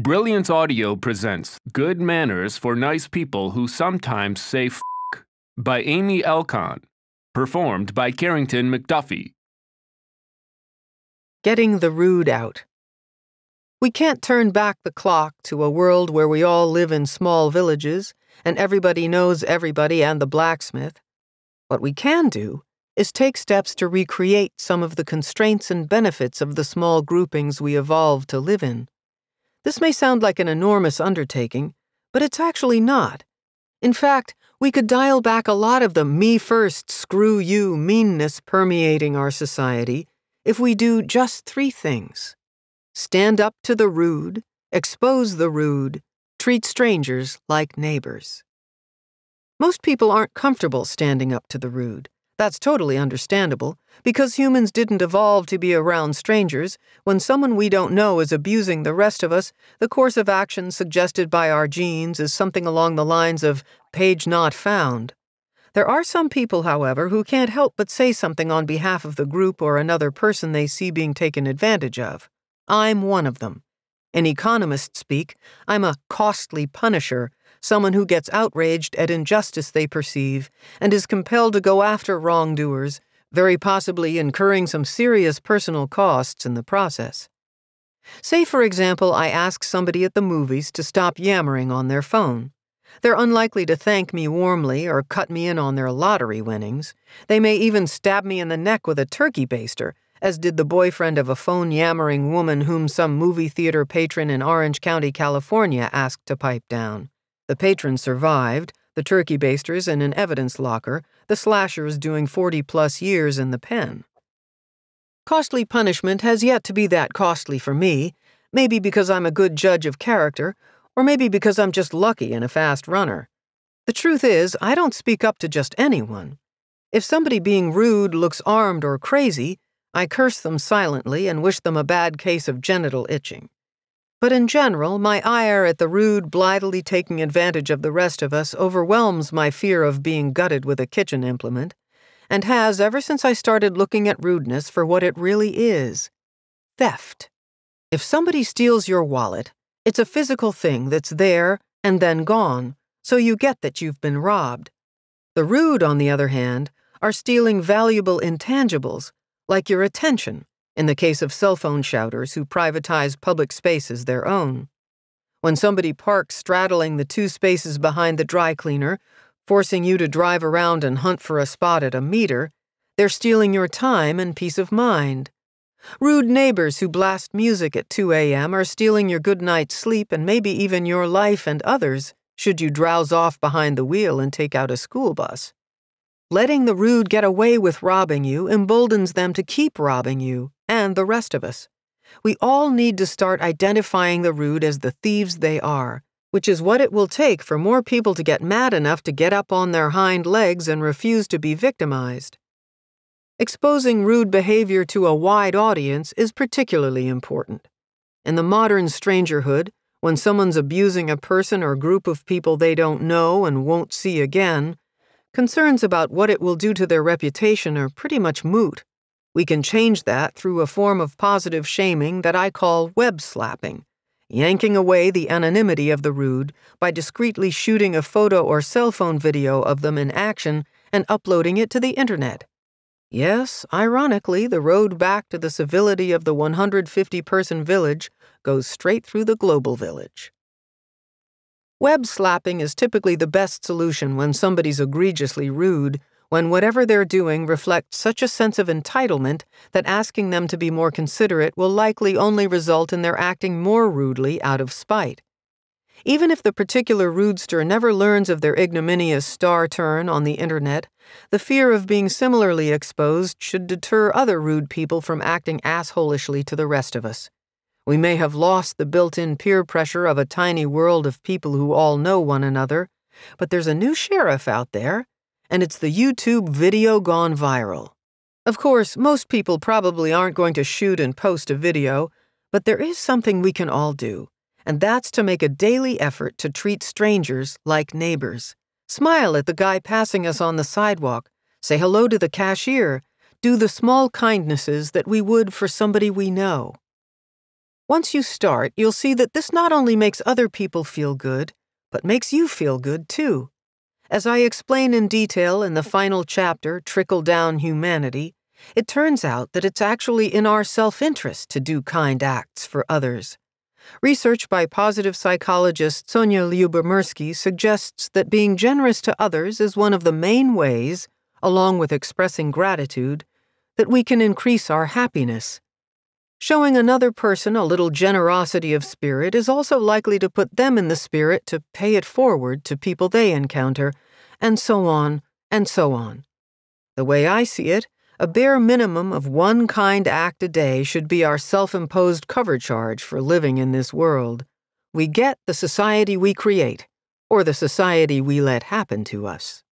Brilliance Audio presents Good Manners for Nice People Who Sometimes Say F by Amy Alkon. Performed by Carrington MacDuffie. Getting the rude out. We can't turn back the clock to a world where we all live in small villages and everybody knows everybody and the blacksmith. What we can do is take steps to recreate some of the constraints and benefits of the small groupings we evolved to live in. This may sound like an enormous undertaking, but it's actually not. In fact, we could dial back a lot of the me first, screw you meanness permeating our society if we do just three things stand up to the rude, expose the rude, treat strangers like neighbors. Most people aren't comfortable standing up to the rude. That's totally understandable, because humans didn't evolve to be around strangers. When someone we don't know is abusing the rest of us, the course of action suggested by our genes is something along the lines of page not found. There are some people, however, who can't help but say something on behalf of the group or another person they see being taken advantage of. I'm one of them. In economist speak, I'm a costly punisher someone who gets outraged at injustice they perceive and is compelled to go after wrongdoers, very possibly incurring some serious personal costs in the process. Say, for example, I ask somebody at the movies to stop yammering on their phone. They're unlikely to thank me warmly or cut me in on their lottery winnings. They may even stab me in the neck with a turkey baster, as did the boyfriend of a phone yammering woman whom some movie theater patron in Orange County, California asked to pipe down. The patron survived, the turkey basters in an evidence locker, the slashers doing 40 plus years in the pen. Costly punishment has yet to be that costly for me, maybe because I'm a good judge of character, or maybe because I'm just lucky and a fast runner. The truth is, I don't speak up to just anyone. If somebody being rude looks armed or crazy, I curse them silently and wish them a bad case of genital itching. But in general, my ire at the rude blithely taking advantage of the rest of us overwhelms my fear of being gutted with a kitchen implement, and has ever since I started looking at rudeness for what it really is theft. If somebody steals your wallet, it's a physical thing that's there and then gone, so you get that you've been robbed. The rude, on the other hand, are stealing valuable intangibles, like your attention in the case of cell phone shouters who privatize public spaces their own. When somebody parks straddling the two spaces behind the dry cleaner, forcing you to drive around and hunt for a spot at a meter, they're stealing your time and peace of mind. Rude neighbors who blast music at 2 a.m. are stealing your good night's sleep and maybe even your life and others should you drowse off behind the wheel and take out a school bus. Letting the rude get away with robbing you emboldens them to keep robbing you, and the rest of us. We all need to start identifying the rude as the thieves they are, which is what it will take for more people to get mad enough to get up on their hind legs and refuse to be victimized. Exposing rude behavior to a wide audience is particularly important. In the modern strangerhood, when someone's abusing a person or group of people they don't know and won't see again, concerns about what it will do to their reputation are pretty much moot. We can change that through a form of positive shaming that I call web slapping, yanking away the anonymity of the rude by discreetly shooting a photo or cell phone video of them in action and uploading it to the internet. Yes, ironically, the road back to the civility of the 150 person village goes straight through the global village. Web slapping is typically the best solution when somebody's egregiously rude when whatever they're doing reflects such a sense of entitlement that asking them to be more considerate will likely only result in their acting more rudely out of spite. Even if the particular rudester never learns of their ignominious star turn on the internet, the fear of being similarly exposed should deter other rude people from acting assholishly to the rest of us. We may have lost the built in peer pressure of a tiny world of people who all know one another, but there's a new sheriff out there and it's the YouTube video gone viral. Of course, most people probably aren't going to shoot and post a video, but there is something we can all do, and that's to make a daily effort to treat strangers like neighbors. Smile at the guy passing us on the sidewalk, say hello to the cashier, do the small kindnesses that we would for somebody we know. Once you start, you'll see that this not only makes other people feel good, but makes you feel good too. As I explain in detail in the final chapter, Trickle Down Humanity, it turns out that it's actually in our self interest to do kind acts for others. Research by positive psychologist Sonja Lyubomirsky suggests that being generous to others is one of the main ways, along with expressing gratitude, that we can increase our happiness. Showing another person a little generosity of spirit is also likely to put them in the spirit to pay it forward to people they encounter, and so on, and so on. The way I see it, a bare minimum of one kind act a day should be our self imposed cover charge for living in this world. We get the society we create, or the society we let happen to us.